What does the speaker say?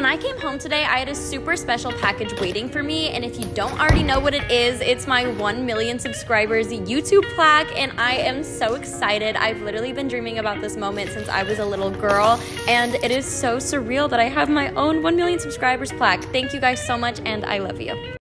When I came home today, I had a super special package waiting for me. And if you don't already know what it is, it's my 1 million subscribers YouTube plaque. And I am so excited. I've literally been dreaming about this moment since I was a little girl. And it is so surreal that I have my own 1 million subscribers plaque. Thank you guys so much, and I love you.